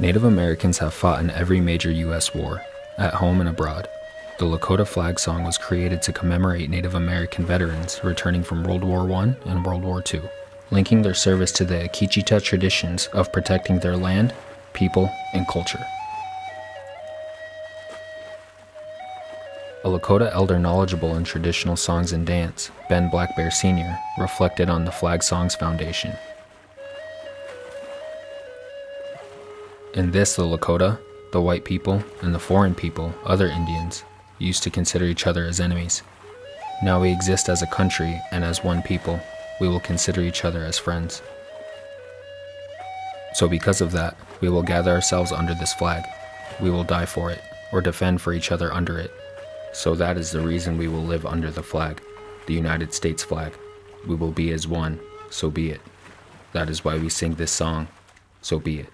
Native Americans have fought in every major U.S. war, at home and abroad. The Lakota flag song was created to commemorate Native American veterans returning from World War I and World War II, linking their service to the Akíčhita traditions of protecting their land, people, and culture. A Lakota elder knowledgeable in traditional songs and dance, Ben Black Bear Sr., reflected on the Flag Songs Foundation. In this, the Lakota, the white people, and the foreign people, other Indians, used to consider each other as enemies. Now we exist as a country and as one people, we will consider each other as friends. So, because of that, we will gather ourselves under this flag. We will die for it, or defend for each other under it. So, that is the reason we will live under the flag, the United States flag. We will be as one, so be it. That is why we sing this song, so be it.